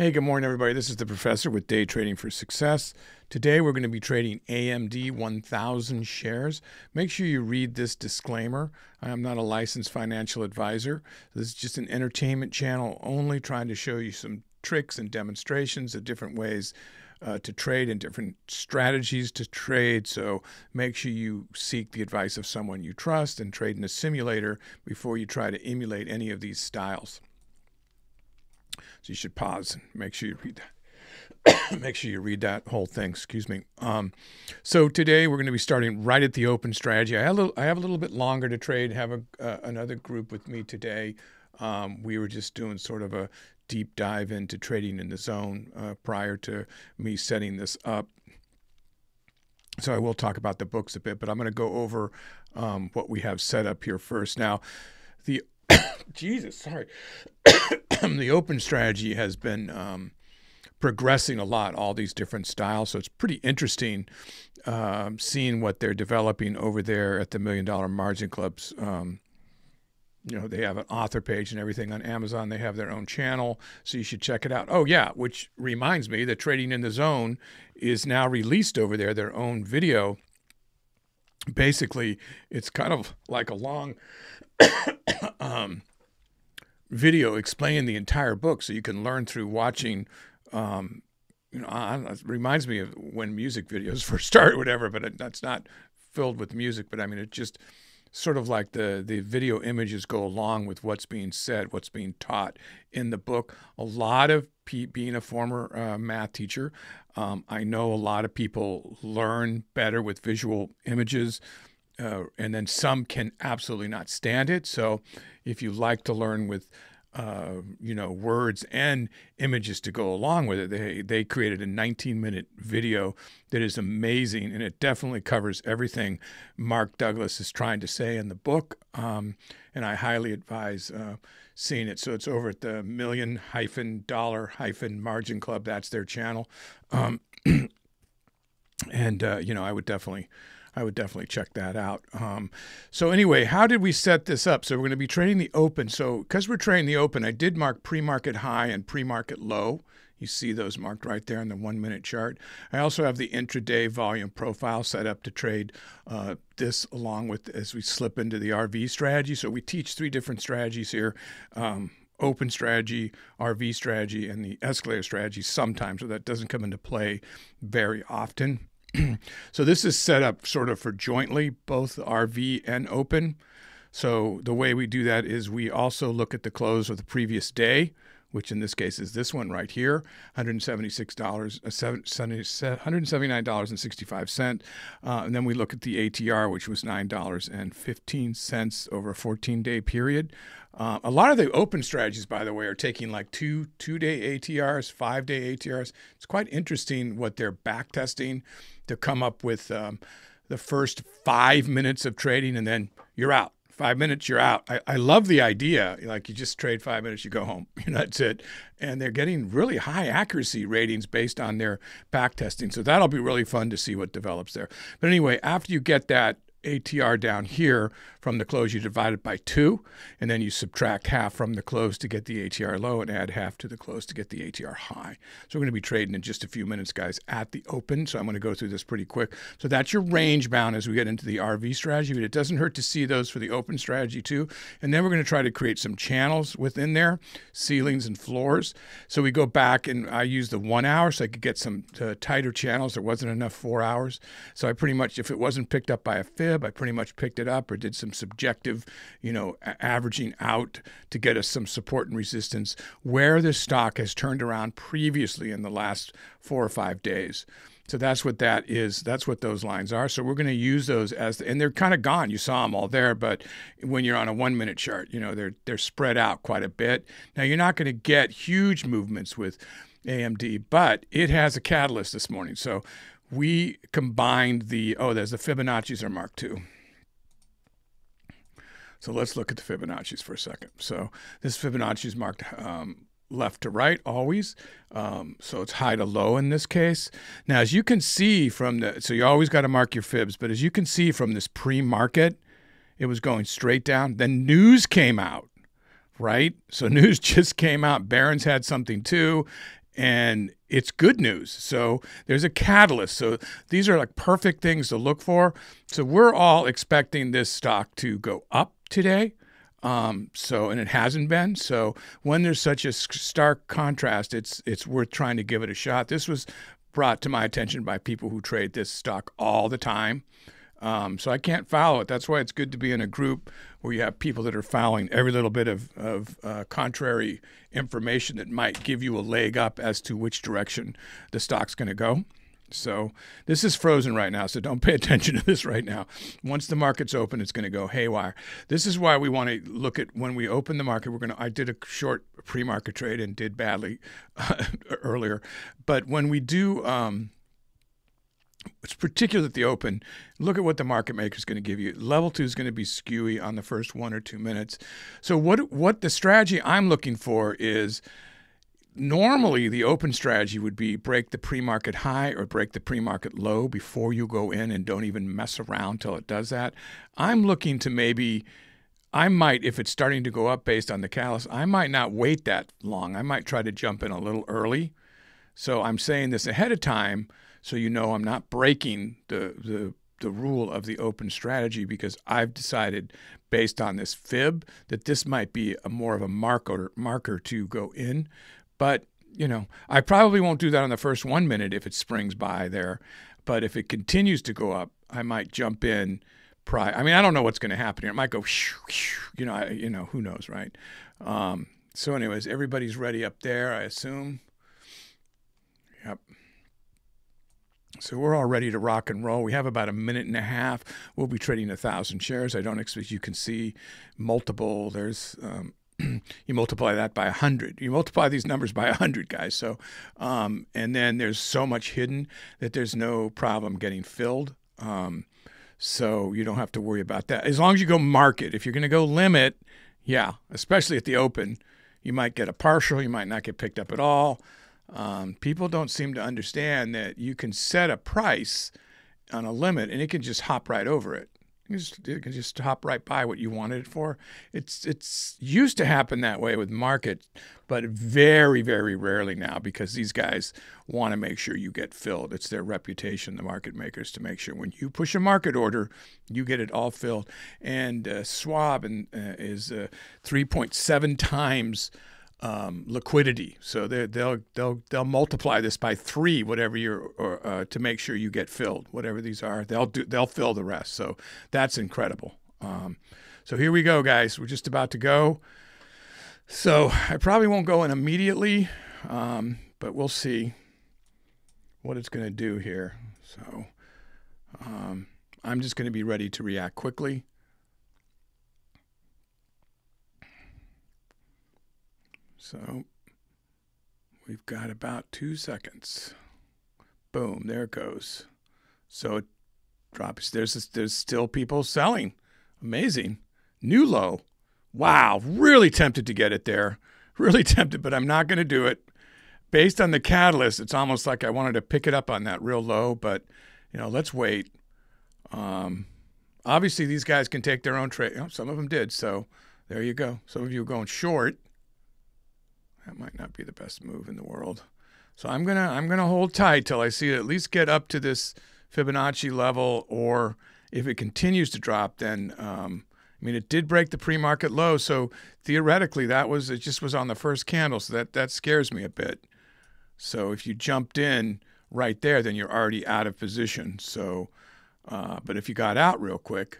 Hey, good morning, everybody. This is the professor with Day Trading for Success. Today, we're going to be trading AMD 1000 shares. Make sure you read this disclaimer. I am not a licensed financial advisor. This is just an entertainment channel, only trying to show you some tricks and demonstrations of different ways uh, to trade and different strategies to trade. So make sure you seek the advice of someone you trust and trade in a simulator before you try to emulate any of these styles. So you should pause and make sure you read that. make sure you read that whole thing. Excuse me. Um, so today we're going to be starting right at the open strategy. I have a little, I have a little bit longer to trade. Have a, uh, another group with me today. Um, we were just doing sort of a deep dive into trading in the zone uh, prior to me setting this up. So I will talk about the books a bit, but I'm going to go over um, what we have set up here first. Now, the Jesus, sorry. the open strategy has been um, progressing a lot, all these different styles. So it's pretty interesting um, seeing what they're developing over there at the Million Dollar Margin Clubs. Um, you know, they have an author page and everything on Amazon. They have their own channel, so you should check it out. Oh, yeah, which reminds me that Trading in the Zone is now released over there, their own video. Basically, it's kind of like a long um, video explaining the entire book, so you can learn through watching. Um, you know, it reminds me of when music videos first started, whatever. But it, that's not filled with music. But I mean, it just sort of like the the video images go along with what's being said, what's being taught in the book. A lot of pe- being a former uh, math teacher, um, I know a lot of people learn better with visual images. Uh, and then some can absolutely not stand it. So, if you like to learn with uh, you know, words and images to go along with it. They they created a 19 minute video that is amazing, and it definitely covers everything Mark Douglas is trying to say in the book. Um, and I highly advise uh, seeing it. So it's over at the Million hyphen Dollar hyphen Margin Club. That's their channel, um, and uh, you know, I would definitely I would definitely check that out. Um, so anyway, how did we set this up? So we're going to be trading the open. So because we're trading the open, I did mark pre-market high and pre-market low. You see those marked right there on the one minute chart. I also have the intraday volume profile set up to trade uh, this along with as we slip into the RV strategy. So we teach three different strategies here. Um, open strategy, RV strategy, and the escalator strategy sometimes. So that doesn't come into play very often. so this is set up sort of for jointly both RV and open. So the way we do that is we also look at the close of the previous day, which in this case is this one right here, $176, $179.65. Uh, and then we look at the ATR, which was $9.15 over a 14 day period. Uh, a lot of the open strategies, by the way, are taking like two two day ATRs, five day ATRs. It's quite interesting what they're back testing to come up with um, the first five minutes of trading, and then you're out. Five minutes, you're out. I, I love the idea. Like you just trade five minutes, you go home. You know that's it. And they're getting really high accuracy ratings based on their back testing. So that'll be really fun to see what develops there. But anyway, after you get that ATR down here from the close, you divide it by two, and then you subtract half from the close to get the ATR low and add half to the close to get the ATR high. So we're going to be trading in just a few minutes, guys, at the open. So I'm going to go through this pretty quick. So that's your range bound as we get into the RV strategy, but it doesn't hurt to see those for the open strategy too. And then we're going to try to create some channels within there, ceilings and floors. So we go back and I use the one hour so I could get some uh, tighter channels. There wasn't enough four hours. So I pretty much, if it wasn't picked up by a fib, I pretty much picked it up or did some subjective, you know, averaging out to get us some support and resistance where the stock has turned around previously in the last four or five days. So that's what that is. That's what those lines are. So we're going to use those as, the, and they're kind of gone. You saw them all there, but when you're on a one minute chart, you know, they're, they're spread out quite a bit. Now you're not going to get huge movements with AMD, but it has a catalyst this morning. So we combined the, oh, there's the Fibonacci's are marked too. So let's look at the Fibonacci's for a second. So this Fibonacci is marked um, left to right always. Um, so it's high to low in this case. Now, as you can see from the, so you always got to mark your fibs, but as you can see from this pre-market, it was going straight down. Then news came out, right? So news just came out. Barron's had something too and it's good news. So there's a catalyst. So these are like perfect things to look for. So we're all expecting this stock to go up today. Um, so and it hasn't been. So when there's such a stark contrast, it's it's worth trying to give it a shot. This was brought to my attention by people who trade this stock all the time. Um, so I can't follow it. That's why it's good to be in a group where you have people that are following every little bit of, of uh, contrary information that might give you a leg up as to which direction the stock's going to go. So this is frozen right now, so don't pay attention to this right now. Once the market's open, it's going to go haywire. This is why we want to look at when we open the market. We're going to. I did a short pre-market trade and did badly uh, earlier, but when we do. Um, it's particularly at the open. Look at what the market maker is going to give you. Level two is going to be skewy on the first one or two minutes. So what what the strategy I'm looking for is normally the open strategy would be break the pre-market high or break the pre-market low before you go in and don't even mess around till it does that. I'm looking to maybe I might if it's starting to go up based on the catalyst, I might not wait that long. I might try to jump in a little early. So I'm saying this ahead of time so you know I'm not breaking the the the rule of the open strategy because I've decided based on this fib that this might be a more of a marker marker to go in but, you know, I probably won't do that on the first one minute if it springs by there. But if it continues to go up, I might jump in. Prior. I mean, I don't know what's going to happen here. It might go, you know, I, you know, who knows, right? Um, so, anyways, everybody's ready up there, I assume. Yep. So we're all ready to rock and roll. We have about a minute and a half. We'll be trading a thousand shares. I don't expect you can see multiple. There's um, you multiply that by 100. You multiply these numbers by 100, guys. So, um, and then there's so much hidden that there's no problem getting filled. Um, so you don't have to worry about that. As long as you go market, if you're going to go limit, yeah, especially at the open, you might get a partial, you might not get picked up at all. Um, people don't seem to understand that you can set a price on a limit and it can just hop right over it. Just, you can just hop right by what you wanted it for. It's it's used to happen that way with market, but very very rarely now because these guys want to make sure you get filled. It's their reputation, the market makers, to make sure when you push a market order, you get it all filled. And uh, Schwab and, uh, is uh, 3.7 times um, liquidity. So they'll they'll they'll multiply this by three, whatever you're, or, uh, to make sure you get filled. Whatever these are, they'll do they'll fill the rest. So that's incredible. Um, so here we go, guys. We're just about to go. So I probably won't go in immediately, um, but we'll see what it's going to do here. So um, I'm just going to be ready to react quickly. So we've got about two seconds. Boom, there it goes. So it drops. There's there's still people selling. Amazing. New low. Wow, really tempted to get it there. Really tempted, but I'm not going to do it. Based on the catalyst, it's almost like I wanted to pick it up on that real low, but you know, let's wait. Um, obviously, these guys can take their own trade. Oh, some of them did. So there you go. Some of you are going short. That might not be the best move in the world. So I'm gonna I'm gonna hold tight till I see it at least get up to this Fibonacci level, or if it continues to drop, then um, I mean it did break the pre-market low, so theoretically that was it just was on the first candle, so that that scares me a bit. So if you jumped in right there, then you're already out of position. So, uh, but if you got out real quick,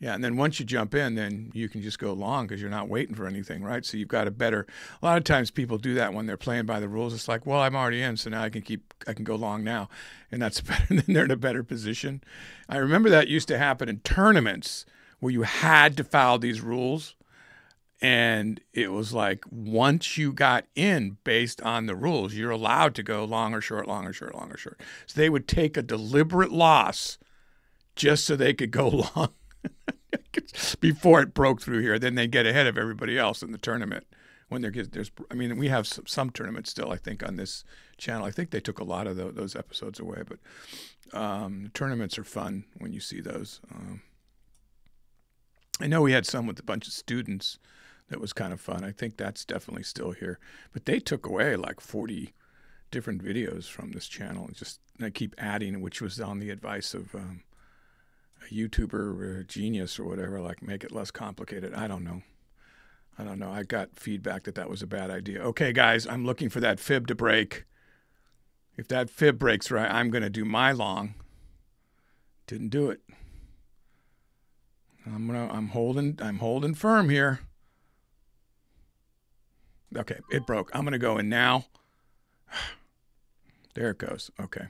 yeah, and then once you jump in, then you can just go long because you're not waiting for anything, right? So you've got a better. A lot of times people do that when they're playing by the rules. It's like, well, I'm already in, so now I can keep, I can go long now, and that's better. Then they're in a better position. I remember that used to happen in tournaments where you had to follow these rules, and it was like once you got in based on the rules, you're allowed to go long or short, long or short, long or short. So they would take a deliberate loss just so they could go long. before it broke through here. Then they get ahead of everybody else in the tournament. When gets, there's, I mean, we have some, some, tournaments still. I think on this channel, I think they took a lot of the, those episodes away. But um, tournaments are fun when you see those. Um, I know we had some with a bunch of students that was kind of fun. I think that's definitely still here. But they took away like 40 different videos from this channel and just I keep adding, which was on the advice of um, a YouTuber or a genius or whatever, like make it less complicated. I don't know. I don't know. I got feedback that that was a bad idea. Okay, guys, I'm looking for that fib to break. If that fib breaks right, I'm going to do my long. Didn't do it. I'm gonna. I'm holding. I'm holding firm here. Okay, it broke. I'm gonna go in now. There it goes. Okay.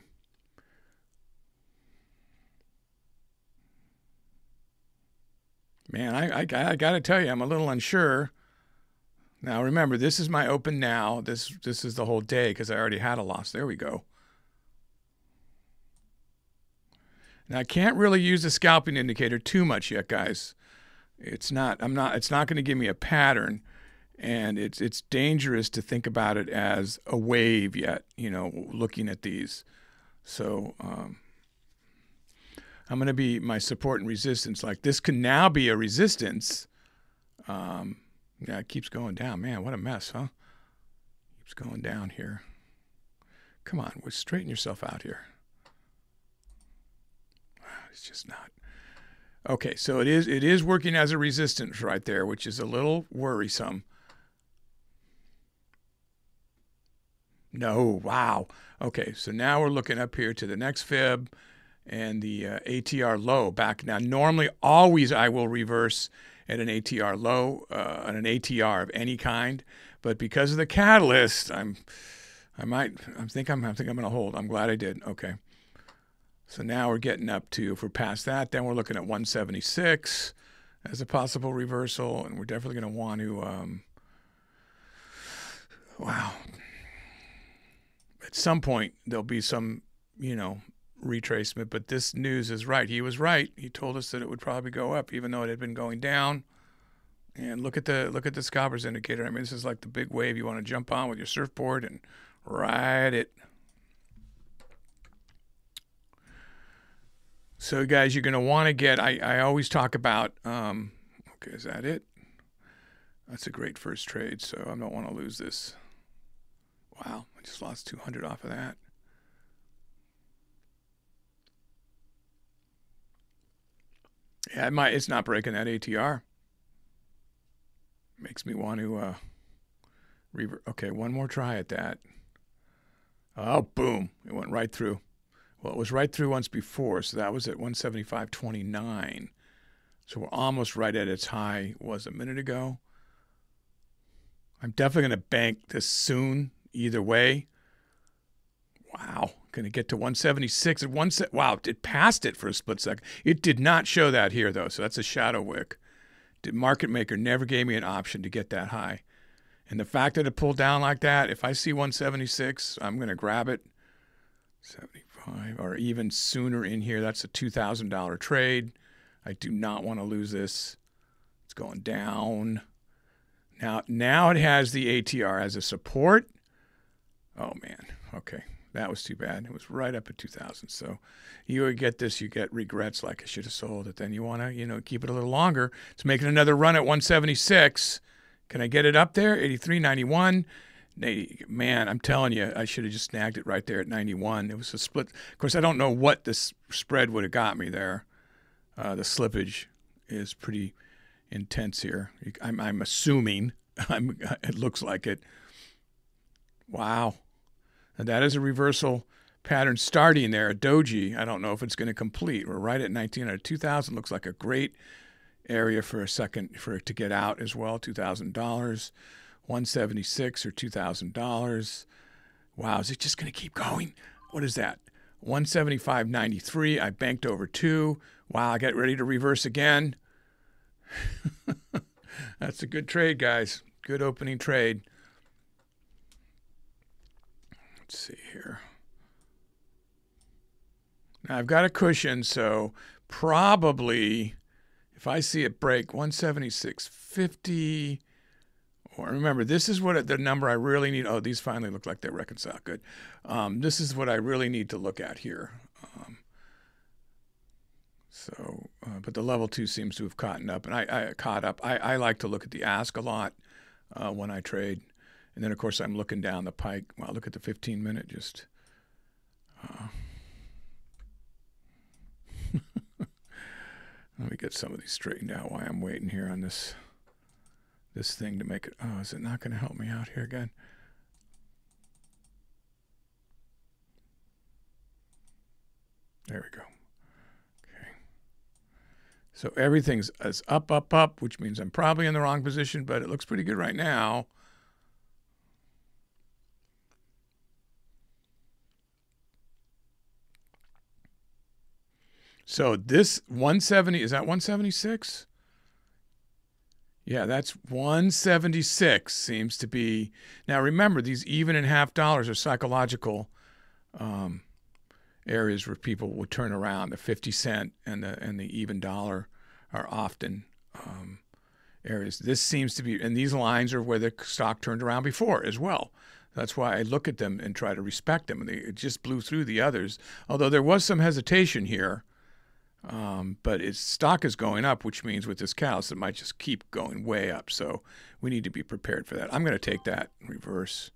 Man, I, I, I got to tell you, I'm a little unsure. Now remember, this is my open now. This this is the whole day because I already had a loss. There we go. Now I can't really use the scalping indicator too much yet, guys. It's not. I'm not. It's not going to give me a pattern, and it's it's dangerous to think about it as a wave yet. You know, looking at these. So um, I'm going to be my support and resistance. Like this can now be a resistance. Um, yeah, it keeps going down. Man, what a mess, huh? Keeps going down here. Come on, straighten yourself out here. It's just not. Okay, so it is it is working as a resistance right there, which is a little worrisome. No, wow. Okay, so now we're looking up here to the next fib and the uh, ATR low back. Now, normally, always I will reverse at an ATR low, uh, an ATR of any kind. But because of the catalyst, I'm, I might, I think I'm, I think I'm going to hold. I'm glad I did. Okay. So now we're getting up to, if we're past that, then we're looking at 176 as a possible reversal, and we're definitely going to want to, um, wow. At some point, there'll be some, you know, retracement, but this news is right. He was right. He told us that it would probably go up, even though it had been going down. And look at the look at the Scalpers indicator. I mean, this is like the big wave you want to jump on with your surfboard and ride it. So, guys, you're going to want to get. I, I always talk about. Um, okay, is that it? That's a great first trade. So I don't want to lose this. Wow, I just lost 200 off of that. Yeah, it might, it's not breaking that ATR. Makes me want to uh, revert. Okay, one more try at that. Oh, boom. It went right through. Well, it was right through once before, so that was at 175.29. So we're almost right at its high was a minute ago. I'm definitely going to bank this soon, either way. Wow. Going to get to 176 at one set. Wow, it passed it for a split second. It did not show that here though, so that's a shadow wick. The market maker never gave me an option to get that high. And the fact that it pulled down like that, if I see 176, I'm going to grab it. 75 or even sooner in here. That's a $2,000 trade. I do not want to lose this. It's going down. Now, now it has the ATR as a support. Oh man. Okay. That was too bad. It was right up at 2000. So you get this, you get regrets like I should have sold it. Then you want to, you know, keep it a little longer. It's making another run at 176. Can I get it up there? 83.91. Man, I'm telling you, I should have just snagged it right there at 91. It was a split. Of course, I don't know what this spread would have got me there. Uh, the slippage is pretty intense here. I'm, I'm assuming. I'm, it looks like it. Wow. And that is a reversal pattern starting there. A doji, I don't know if it's going to complete. We're right at 1900. 2000 looks like a great area for a second for it to get out as well. $2,000, 176 or $2,000. Wow, is it just going to keep going? What is that? 175.93. I banked over two. Wow, I got ready to reverse again. That's a good trade, guys. Good opening trade. Let's see here. Now I've got a cushion, so probably if I see it break 176.50, or remember, this is what the number I really need. Oh, these finally look like they're reconciled. Good. Um, this is what I really need to look at here. Um, So, uh, but the level two seems to have caught up, and I, I caught up. I, I like to look at the ask a lot uh, when I trade, and then of course I'm looking down the pike. Well, look at the 15 minute. Just uh, let me get some of these straightened out. Why I'm waiting here on this this thing to make it. Oh, is it not going to help me out here again? There we go. Okay. So everything's is up, up, up, which means I'm probably in the wrong position, but it looks pretty good right now. So this 170 is that 176? Yeah, that's 176 seems to be. Now remember, these even and half dollars are psychological um, areas where people will turn around. The 50 cent and the and the even dollar are often um, areas. This seems to be, and these lines are where the stock turned around before as well. That's why I look at them and try to respect them. And they, it just blew through the others. Although there was some hesitation here, um, but its stock is going up, which means with this callus, it might just keep going way up. So we need to be prepared for that. I'm going to take that reverse.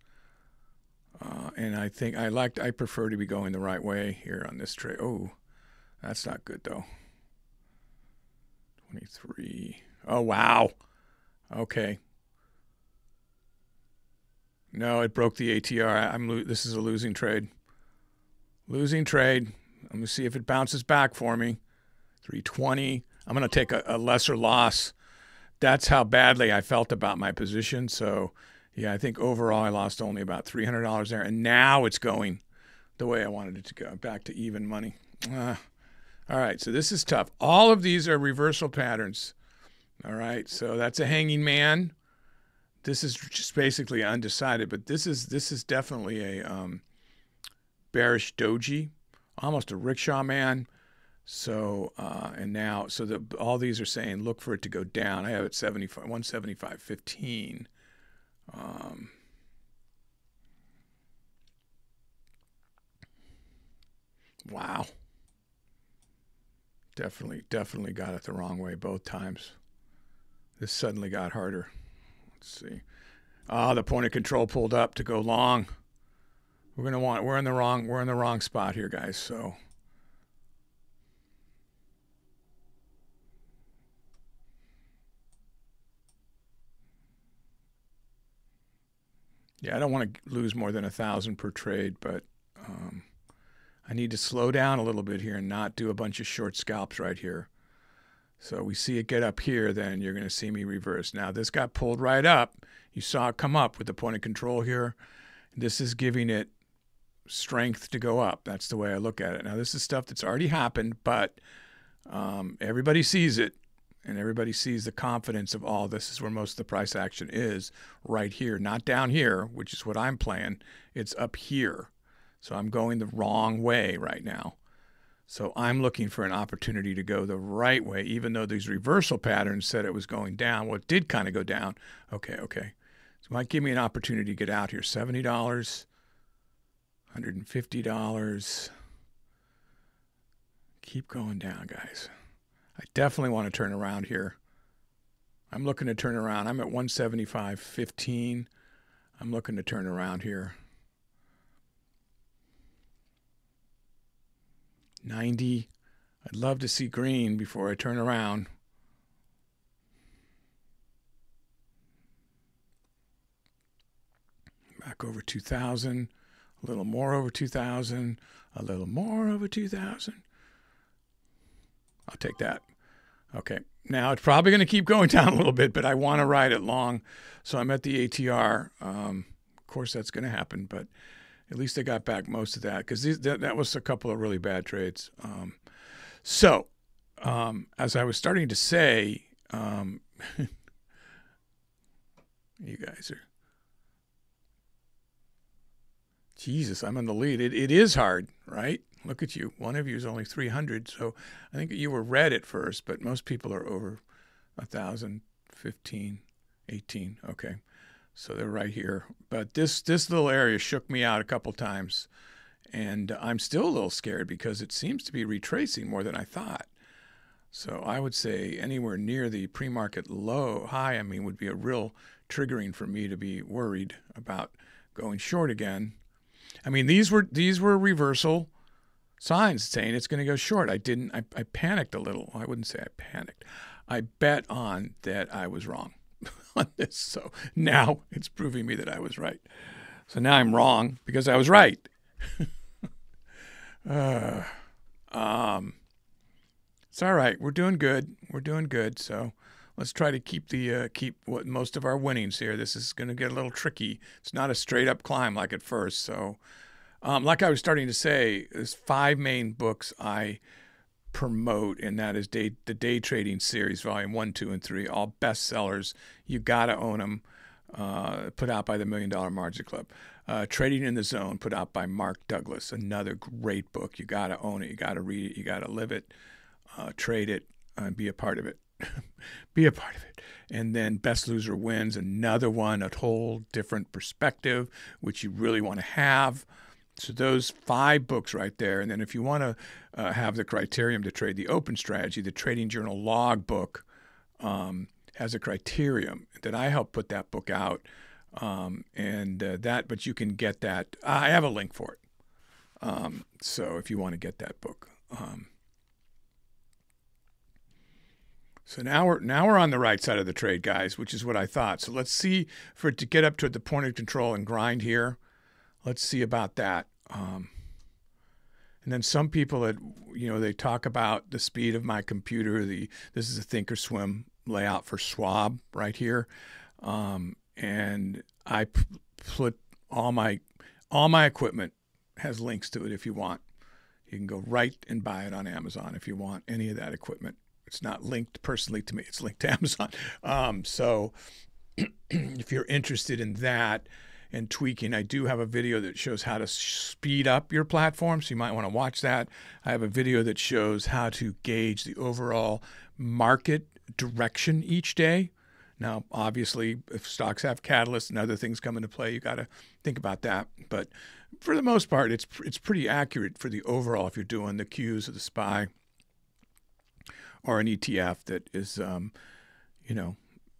Uh, and I think I liked, I prefer to be going the right way here on this trade. Oh, that's not good though. 23. Oh, wow. Okay. No, it broke the ATR. I'm this is a losing trade. Losing trade. Let me see if it bounces back for me. 320. I'm going to take a, a lesser loss. That's how badly I felt about my position. So yeah, I think overall I lost only about $300 there. And now it's going the way I wanted it to go, back to even money. Uh, all right, so this is tough. All of these are reversal patterns. All right, so that's a hanging man. This is just basically undecided, but this is this is definitely a um, bearish doji, almost a rickshaw man. So uh, and now, so the, all these are saying look for it to go down. I have it 75, 175.15. Um, wow. Definitely, definitely got it the wrong way both times. This suddenly got harder. Let's see. Ah, the point of control pulled up to go long. We're gonna want. We're in the wrong. We're in the wrong spot here, guys. So. Yeah, I don't want to lose more than a thousand per trade, but um, I need to slow down a little bit here and not do a bunch of short scalps right here. So we see it get up here, then you're going to see me reverse. Now this got pulled right up. You saw it come up with the point of control here. This is giving it strength to go up. That's the way I look at it. Now this is stuff that's already happened, but um, everybody sees it and everybody sees the confidence of all oh, this is where most of the price action is right here, not down here, which is what I'm playing. It's up here. So I'm going the wrong way right now. So I'm looking for an opportunity to go the right way, even though these reversal patterns said it was going down. Well, it did kind of go down. Okay, okay. So it might give me an opportunity to get out here. $70, $150. Keep going down, guys. I definitely want to turn around here. I'm looking to turn around. I'm at 175.15. I'm looking to turn around here. 90. I'd love to see green before I turn around. Back over 2,000. A little more over 2,000. A little more over 2,000. I'll take that. Okay. Now it's probably going to keep going down a little bit, but I want to ride it long. So I'm at the ATR. Um, of course, that's going to happen, but at least I got back most of that because that, that was a couple of really bad trades. Um, so, um, as I was starting to say, um, you guys are. Jesus, I'm in the lead. It, it is hard, right? Look at you. One of you is only 300. So I think you were red at first, but most people are over 1,000, 15, 18. Okay. So they're right here. But this, this little area shook me out a couple times. And I'm still a little scared because it seems to be retracing more than I thought. So I would say anywhere near the pre-market low high, I mean, would be a real triggering for me to be worried about going short again. I mean, these were these were reversal signs saying it's going to go short. I didn't. I, I panicked a little. I wouldn't say I panicked. I bet on that I was wrong on this. So now it's proving me that I was right. So now I'm wrong because I was right. uh, um, it's all right. We're doing good. We're doing good. So let's try to keep the uh, keep what most of our winnings here. This is going to get a little tricky. It's not a straight up climb like at first. So, um, like I was starting to say, there's five main books I promote, and that is day, the Day Trading Series, Volume One, Two, and Three, all bestsellers. You gotta own them. Uh, put out by the Million Dollar Margin Club. Uh, Trading in the Zone, put out by Mark Douglas, another great book. You gotta own it. You gotta read it. You gotta live it. Uh, trade it. and be a part of it. be a part of it. And then Best Loser Wins, another one, a whole different perspective, which you really want to have. So those five books right there. And then if you want to uh, have the criterion to trade the open strategy, the Trading Journal log book um, has a criterion that I helped put that book out. Um, and uh, that, but you can get that. I have a link for it. Um, so if you want to get that book. Um, so now we're now we're on the right side of the trade, guys, which is what I thought. So let's see for it to get up to the point of control and grind here. Let's see about that. Um, and then some people that you know they talk about the speed of my computer. The this is a Thinkorswim layout for Schwab right here, um, and I put all my all my equipment has links to it if you want. You can go right and buy it on Amazon if you want any of that equipment. It's not linked personally to me. It's linked to Amazon. Um, so if you're interested in that and tweaking, I do have a video that shows how to speed up your platform. So you might want to watch that. I have a video that shows how to gauge the overall market direction each day. Now, obviously, if stocks have catalysts and other things come into play, you got to think about that. But for the most part, it's it's pretty accurate for the overall if you're doing the Qs or the SPY or an ETF that is, um, you know,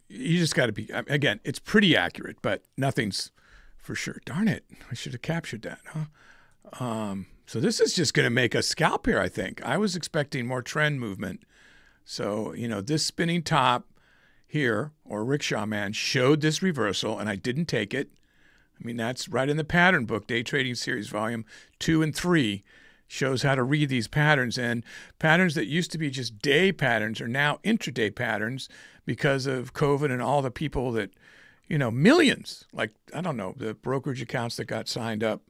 you just got to be, again, it's pretty accurate, but nothing's for sure. Darn it. I should have captured that, huh? Um, so this is just going to make a scalp here, I think. I was expecting more trend movement. So, you know, this spinning top here, or rickshaw man, showed this reversal, and I didn't take it. I mean, that's right in the pattern book, Day Trading Series, volume two and three shows how to read these patterns. And patterns that used to be just day patterns are now intraday patterns because of COVID and all the people that, you know, millions, like, I don't know, the brokerage accounts that got signed up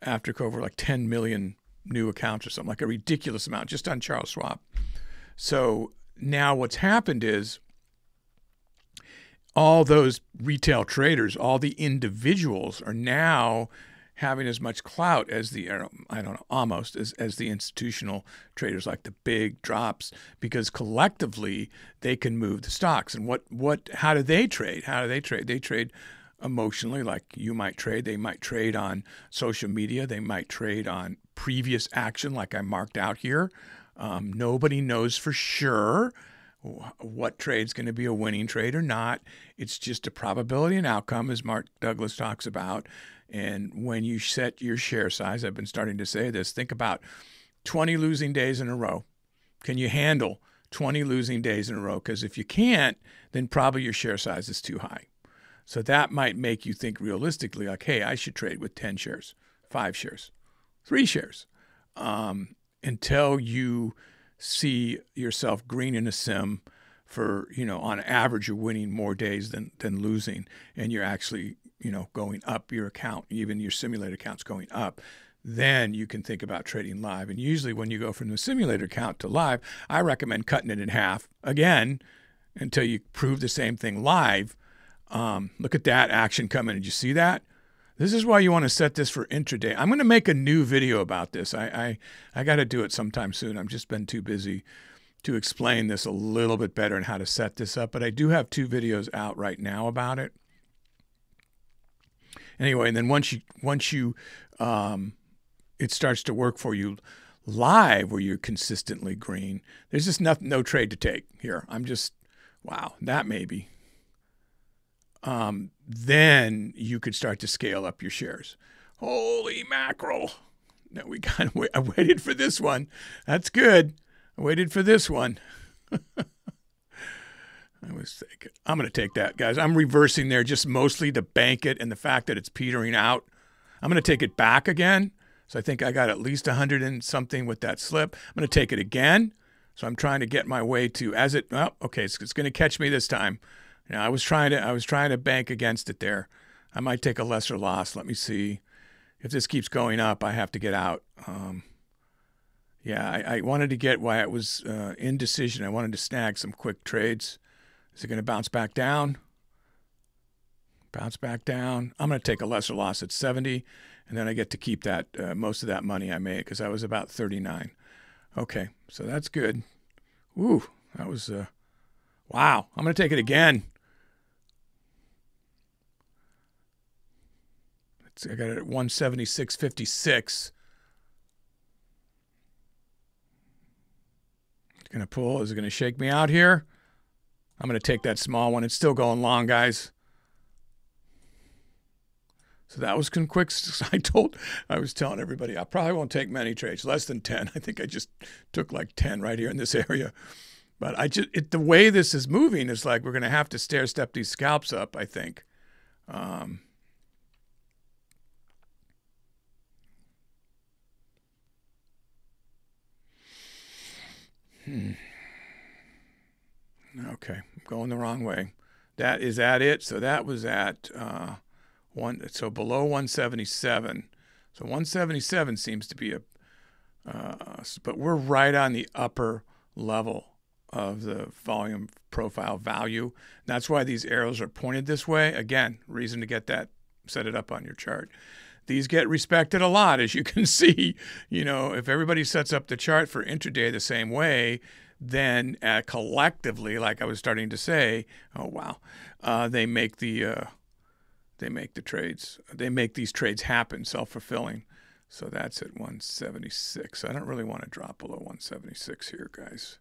after COVID, like 10 million new accounts or something, like a ridiculous amount just on Charles Schwab. So now what's happened is all those retail traders, all the individuals are now having as much clout as the I don't know almost as, as the institutional traders like the big drops because collectively they can move the stocks. And what what how do they trade? How do they trade? They trade emotionally like you might trade. They might trade on social media. They might trade on previous action like I marked out here. Um, nobody knows for sure what trade's going to be a winning trade or not. It's just a probability and outcome, as Mark Douglas talks about. And when you set your share size, I've been starting to say this, think about 20 losing days in a row. Can you handle 20 losing days in a row? Because if you can't, then probably your share size is too high. So that might make you think realistically, like, hey, I should trade with 10 shares, five shares, three shares, um, until you see yourself green in a sim for, you know, on average, you're winning more days than, than losing, and you're actually you know, going up your account, even your simulator account's going up, then you can think about trading live. And usually when you go from the simulator account to live, I recommend cutting it in half again until you prove the same thing live. Um, look at that action coming. Did you see that? This is why you want to set this for intraday. I'm going to make a new video about this. I I, I got to do it sometime soon. I've just been too busy to explain this a little bit better and how to set this up. But I do have two videos out right now about it anyway, and then once you once you um, it starts to work for you, live where you're consistently green. There's just nothing, no trade to take here. I'm just, wow, that maybe. Um, then you could start to scale up your shares. Holy mackerel. No, we wait, I waited for this one. That's good. I waited for this one. I was thinking, I'm going to take that, guys. I'm reversing there just mostly to bank it and the fact that it's petering out. I'm going to take it back again. So I think I got at least 100 and something with that slip. I'm going to take it again. So I'm trying to get my way to as it. Oh, okay, it's, it's going to catch me this time. You know, I was trying to I was trying to bank against it there. I might take a lesser loss. Let me see. If this keeps going up, I have to get out. Um, yeah, I, I, wanted to get why it was uh, indecision. I wanted to snag some quick trades. Is it going to bounce back down? Bounce back down. I'm going to take a lesser loss at 70, and then I get to keep that uh, most of that money I made because I was about 39. Okay, so that's good. Ooh, that was uh, wow. I'm going to take it again. It's, I got it at 176.56. Going to pull. Is it going to shake me out here? I'm going to take that small one. It's still going long, guys. So that was quick. I told, I was telling everybody, I probably won't take many trades, less than 10. I think I just took like 10 right here in this area. But I just, it, the way this is moving is like we're going to have to stair step these scalps up, I think. Um, hmm. Okay, I'm going the wrong way. That is at it. So that was at uh, one. So below 177. So 177 seems to be a. Uh, but we're right on the upper level of the volume profile value. That's why these arrows are pointed this way. Again, reason to get that set it up on your chart. These get respected a lot, as you can see. You know, if everybody sets up the chart for intraday the same way, then uh, collectively, like I was starting to say, oh wow, uh, they make the uh, they make the trades, they make these trades happen, self fulfilling. So that's at 176. I don't really want to drop below 176 here, guys.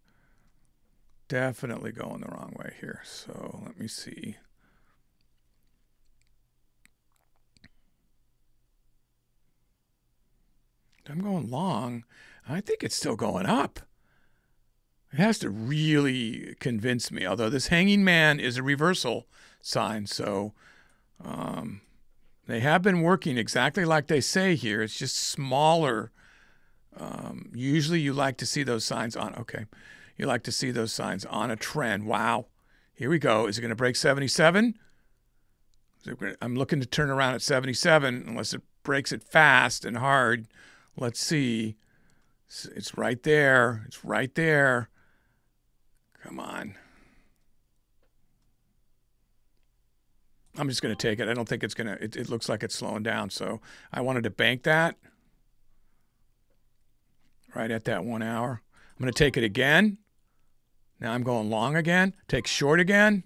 Definitely going the wrong way here. So let me see. I'm going long. I think it's still going up. It has to really convince me. Although this hanging man is a reversal sign, so um, they have been working exactly like they say here. It's just smaller. Um, usually, you like to see those signs on. Okay, you like to see those signs on a trend. Wow, here we go. Is it going to break 77? I'm looking to turn around at 77 unless it breaks it fast and hard. Let's see. It's right there. It's right there. Come on. I'm just going to take it. I don't think it's going to, it looks like it's slowing down. So I wanted to bank that right at that one hour. I'm going to take it again. Now I'm going long again. Take short again.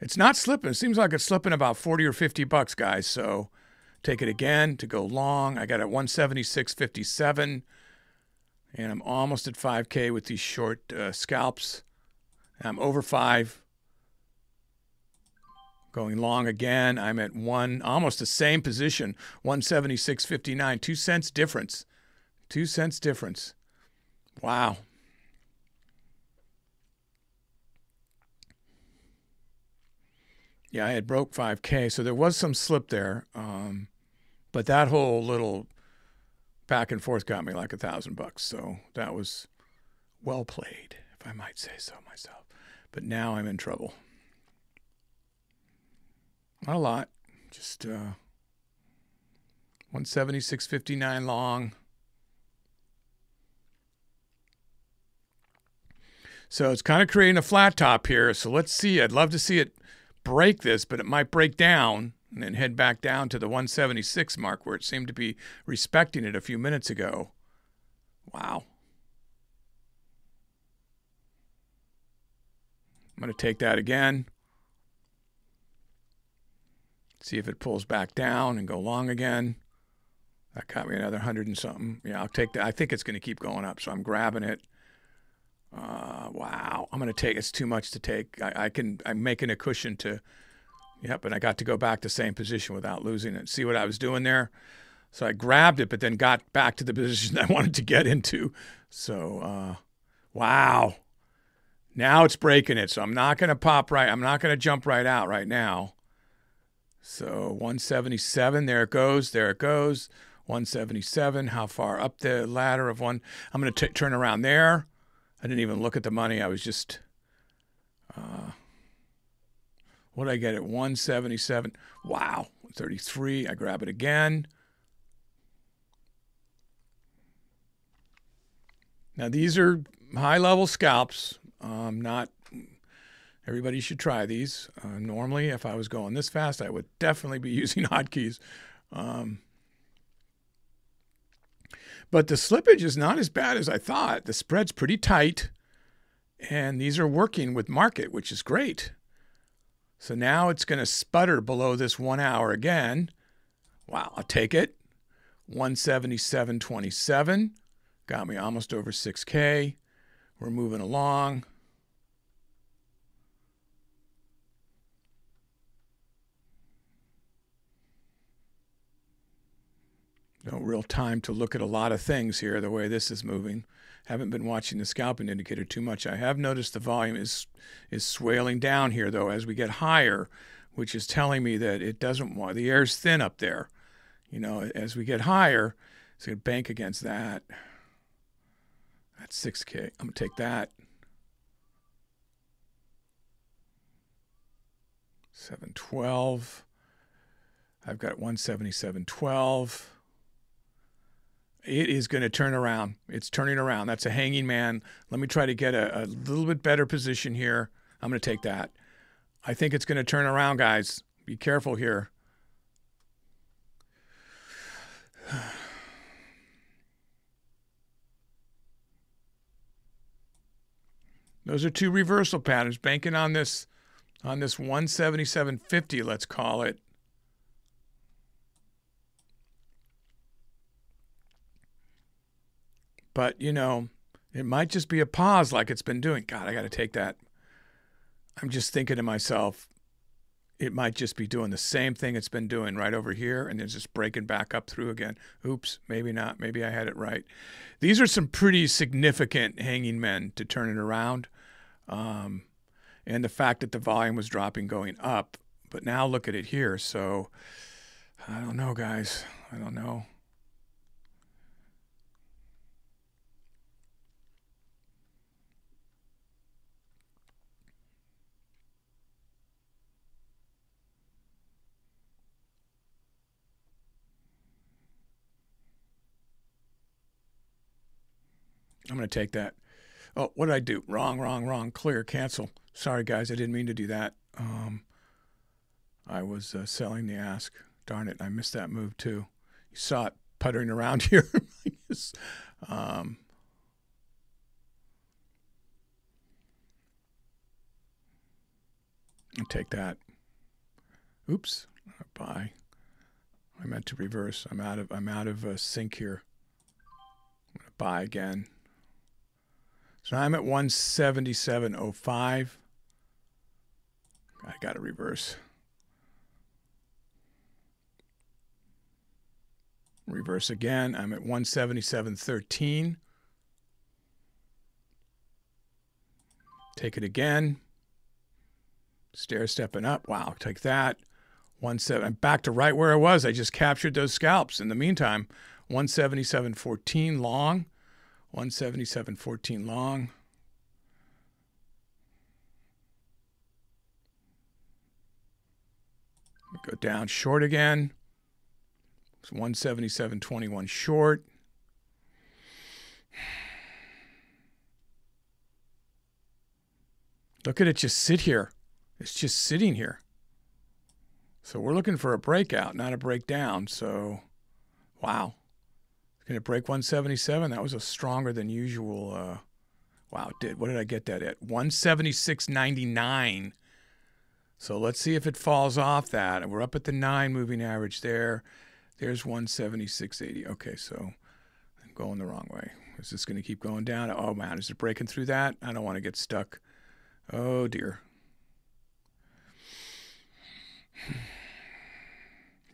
It's not slipping. It seems like it's slipping about 40 or 50 bucks, guys. So take it again to go long. I got it 176.57. And I'm almost at 5K with these short uh, scalps. I'm over five. Going long again. I'm at one, almost the same position, 176.59. Two cents difference. Two cents difference. Wow. Yeah, I had broke 5K, so there was some slip there. Um, but that whole little back and forth got me like a thousand bucks. So that was well played, if I might say so myself. But now I'm in trouble. Not a lot, just uh, 176.59 long. So it's kind of creating a flat top here. So let's see. I'd love to see it break this, but it might break down and then head back down to the 176 mark where it seemed to be respecting it a few minutes ago. Wow. I'm going to take that again. See if it pulls back down and go long again. That got me another hundred and something. Yeah, I'll take that. I think it's going to keep going up, so I'm grabbing it. Uh, wow, I'm going to take. It's too much to take. I, I can. I'm making a cushion to. Yep, and I got to go back to the same position without losing it. See what I was doing there? So I grabbed it, but then got back to the position I wanted to get into. So, uh, wow. Now it's breaking it. So I'm not going to pop right. I'm not going to jump right out right now. So 177, there it goes. There it goes. 177. How far up the ladder of one? I'm going to turn around there. I didn't even look at the money. I was just, uh, what did I get at 177? Wow. 33. I grab it again. Now, these are high level scalps. Um, not everybody should try these. Uh, normally, if I was going this fast, I would definitely be using hotkeys. Um, but the slippage is not as bad as I thought. The spread's pretty tight, and these are working with market, which is great. So now it's going to sputter below this one hour again. Wow, I'll take it. 177.27 got me almost over 6K. We're moving along. No real time to look at a lot of things here the way this is moving. Haven't been watching the scalping indicator too much. I have noticed the volume is is swaling down here though as we get higher, which is telling me that it doesn't want the air's thin up there. You know, as we get higher, it's gonna bank against that. That's 6K. I'm gonna take that. 712. I've got 177.12 it is going to turn around. It's turning around. That's a hanging man. Let me try to get a, a little bit better position here. I'm going to take that. I think it's going to turn around, guys. Be careful here. Those are two reversal patterns. Banking on this on this 177.50, let's call it. But, you know, it might just be a pause like it's been doing. God, I got to take that. I'm just thinking to myself, it might just be doing the same thing it's been doing right over here and then just breaking back up through again. Oops, maybe not. Maybe I had it right. These are some pretty significant hanging men to turn it around. Um, and the fact that the volume was dropping going up. But now look at it here. So I don't know, guys. I don't know. I'm going to take that. Oh, what did I do? Wrong, wrong, wrong. Clear, cancel. Sorry, guys. I didn't mean to do that. Um, I was uh, selling the ask. Darn it. I missed that move too. You saw it puttering around here. um, I'll take that. Oops. Buy. I meant to reverse. I'm out of I'm out of uh, sync here. I'm gonna buy again. So I'm at 177.05. I got to reverse. Reverse again. I'm at 177.13. Take it again. Stair stepping up. Wow, take that. One seven. I'm back to right where I was. I just captured those scalps. In the meantime, 177.14 long. 177.14 long. Go down short again. It's 177.21 short. Look at it just sit here. It's just sitting here. So we're looking for a breakout, not a breakdown. So, wow. Can it break 177? That was a stronger than usual. Uh, wow, it did. What did I get that at? 176.99. So let's see if it falls off that. We're up at the nine moving average there. There's 176.80. Okay, so I'm going the wrong way. Is this going to keep going down? Oh man, is it breaking through that? I don't want to get stuck. Oh dear.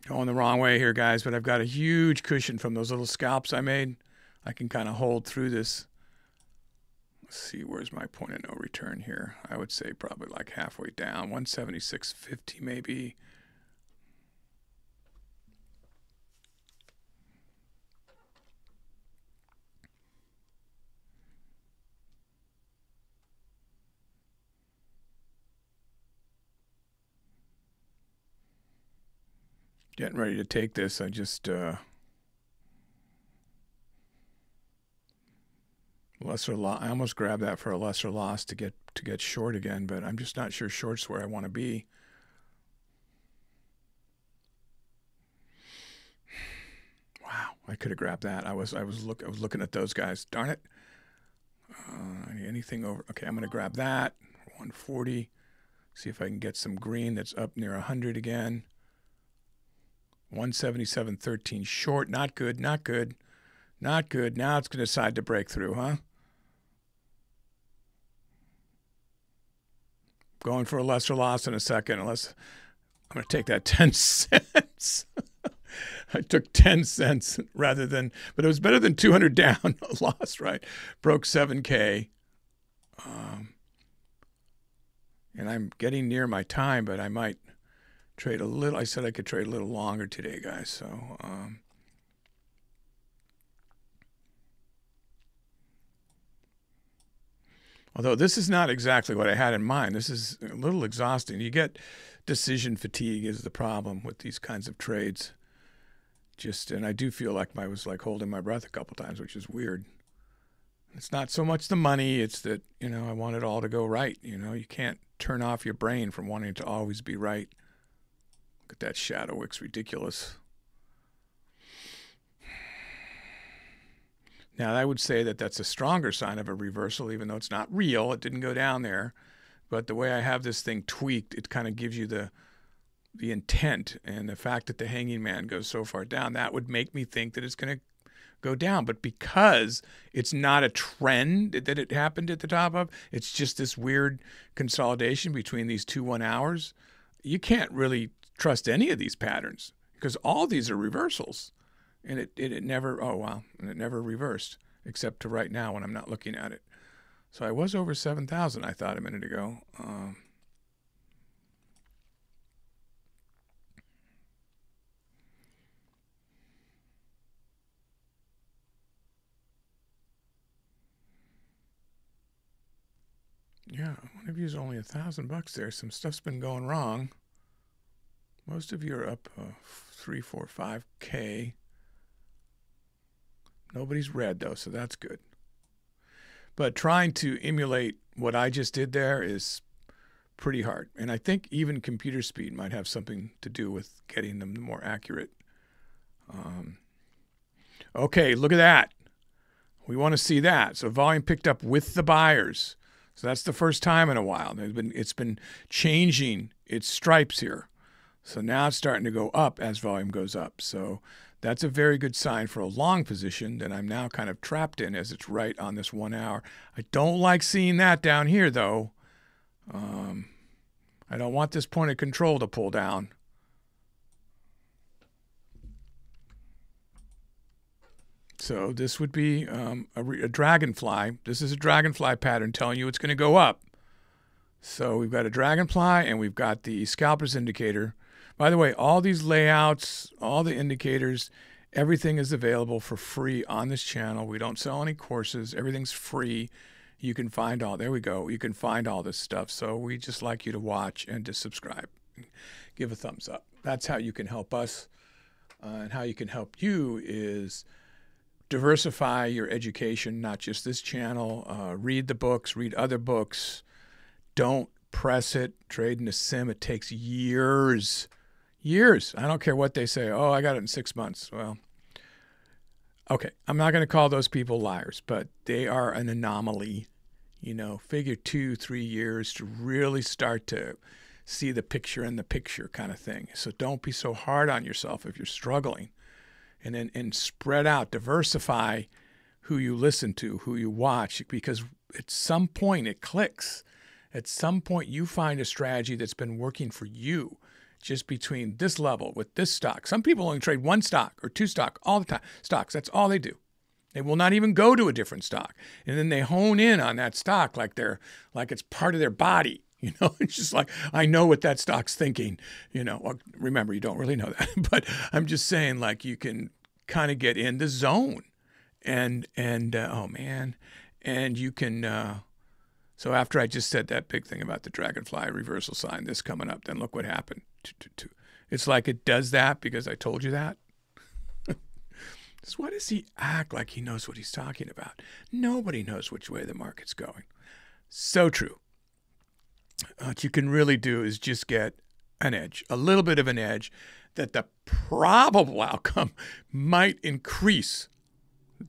Going the wrong way here, guys, but I've got a huge cushion from those little scalps I made. I can kind of hold through this. Let's see, where's my point of no return here? I would say probably like halfway down, 176.50 maybe. Getting ready to take this. I just uh, lesser loss. I almost grabbed that for a lesser loss to get to get short again, but I'm just not sure short's where I want to be. Wow, I could have grabbed that. I was I was look I was looking at those guys. Darn it. Uh, anything over? Okay, I'm gonna grab that 140. See if I can get some green that's up near 100 again. 177.13 short. Not good. Not good. Not good. Now it's going to decide to break through, huh? Going for a lesser loss in a second, unless I'm going to take that 10 cents. I took 10 cents rather than, but it was better than 200 down A loss, right? Broke 7K. Um, and I'm getting near my time, but I might trade a little. I said I could trade a little longer today, guys. So, um, although this is not exactly what I had in mind, this is a little exhausting. You get decision fatigue is the problem with these kinds of trades. Just and I do feel like I was like holding my breath a couple times, which is weird. It's not so much the money; it's that you know I want it all to go right. You know, you can't turn off your brain from wanting to always be right. Look at that shadow. It's ridiculous. Now, I would say that that's a stronger sign of a reversal, even though it's not real. It didn't go down there. But the way I have this thing tweaked, it kind of gives you the the intent and the fact that the hanging man goes so far down, that would make me think that it's going to go down. But because it's not a trend that it happened at the top of, it's just this weird consolidation between these two one hours. You can't really trust any of these patterns because all these are reversals. And it, it, it never, oh wow, and it never reversed except to right now when I'm not looking at it. So I was over 7,000, I thought a minute ago. Um, yeah, one of you is only a thousand bucks there. Some stuff's been going wrong. Most of you are up uh, three, four, five K. Nobody's red though, so that's good. But trying to emulate what I just did there is pretty hard. And I think even computer speed might have something to do with getting them more accurate. Um, okay, look at that. We want to see that. So volume picked up with the buyers. So that's the first time in a while. There's been it's been changing its stripes here. So now it's starting to go up as volume goes up. So that's a very good sign for a long position that I'm now kind of trapped in as it's right on this one hour. I don't like seeing that down here though. Um, I don't want this point of control to pull down. So this would be um, a, a, dragonfly. This is a dragonfly pattern telling you it's going to go up. So we've got a dragonfly and we've got the scalpers indicator by the way, all these layouts, all the indicators, everything is available for free on this channel. We don't sell any courses. Everything's free. You can find all, there we go. You can find all this stuff. So we just like you to watch and to subscribe. Give a thumbs up. That's how you can help us. Uh, and how you can help you is diversify your education, not just this channel. Uh, read the books, read other books. Don't press it. Trade in a sim, it takes years years. I don't care what they say. Oh, I got it in six months. Well, okay, I'm not going to call those people liars, but they are an anomaly. You know, figure two, three years to really start to see the picture in the picture kind of thing. So don't be so hard on yourself if you're struggling. and then and spread out, diversify who you listen to, who you watch, because at some point it clicks. At some point you find a strategy that's been working for you just between this level with this stock. Some people only trade one stock or two stock all the time. Stocks, that's all they do. They will not even go to a different stock. And then they hone in on that stock like they're like it's part of their body. You know, it's just like I know what that stock's thinking. You know, well, remember you don't really know that, but I'm just saying like you can kind of get in the zone, and and uh, oh man, and you can. Uh, so after I just said that big thing about the dragonfly reversal sign, this coming up, then look what happened. It's like it does that because I told you that. so why does he act like he knows what he's talking about? Nobody knows which way the market's going. So true. What you can really do is just get an edge, a little bit of an edge that the probable outcome might increase.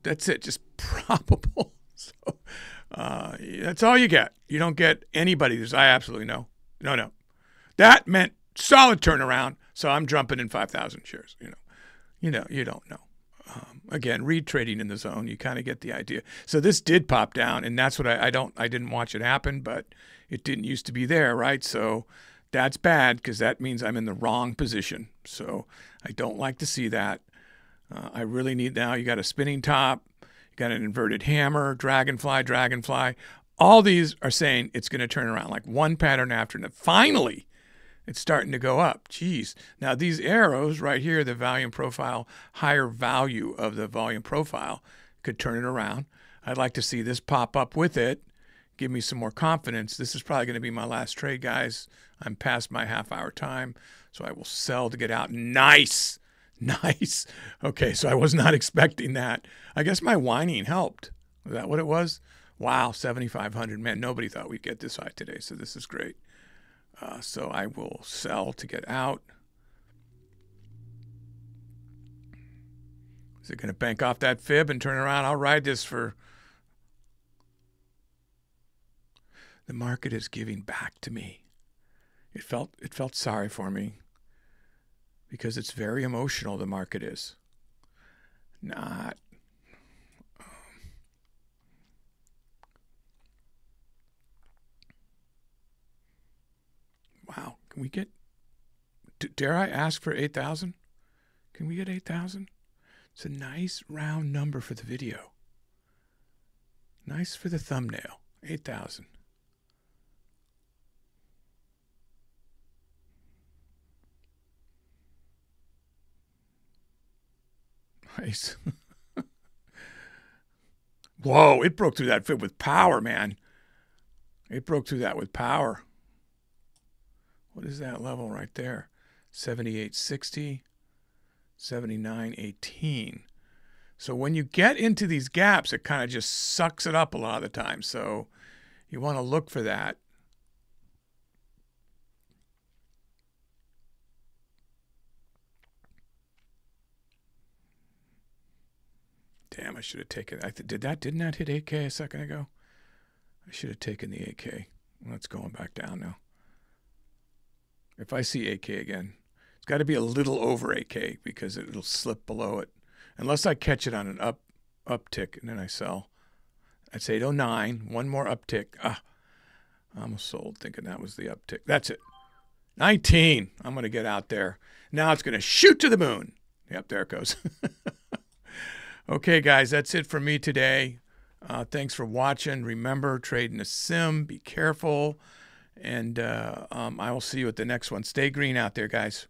That's it, just probable. So uh, that's all you get. You don't get anybody I absolutely know. No, no. That meant solid turnaround. So I'm jumping in 5,000 shares. You know, you know, you don't know. Um, again, read trading in the zone. You kind of get the idea. So this did pop down, and that's what I, I don't. I didn't watch it happen, but it didn't used to be there, right? So that's bad because that means I'm in the wrong position. So I don't like to see that. Uh, I really need now. You got a spinning top, got an inverted hammer, dragonfly, dragonfly. All these are saying it's going to turn around like one pattern after another. Finally, it's starting to go up. Geez. Now, these arrows right here, the volume profile, higher value of the volume profile, could turn it around. I'd like to see this pop up with it, give me some more confidence. This is probably going to be my last trade, guys. I'm past my half hour time, so I will sell to get out. Nice. Nice. Okay, so I was not expecting that. I guess my whining helped. Was that what it was? Wow, 7,500. Man, nobody thought we'd get this high today, so this is great. Uh, so I will sell to get out. Is it going to bank off that fib and turn around? I'll ride this for. The market is giving back to me. It felt it felt sorry for me because it's very emotional. The market is not um, Wow. Can we get, dare I ask for 8,000? Can we get 8,000? It's a nice round number for the video. Nice for the thumbnail. 8,000. Whoa, it broke through that fib with power, man. It broke through that with power. What is that level right there? 7860, 7918. So when you get into these gaps, it kind of just sucks it up a lot of the time. So you want to look for that. Damn, I should have taken. I th- did that. Didn't that hit 8K a second ago? I should have taken the 8K. Well, it's going back down now. If I see 8K again, it's got to be a little over 8K because it'll slip below it. Unless I catch it on an up uptick and then I sell. Say 809, one more uptick. Ah, I almost sold thinking that was the uptick. That's it. 19. I'm going to get out there. Now it's going to shoot to the moon. Yep, there it goes. okay, guys, that's it for me today. Uh, thanks for watching. Remember, trade in a sim. Be careful. And uh, um, I will see you at the next one. Stay green out there, guys.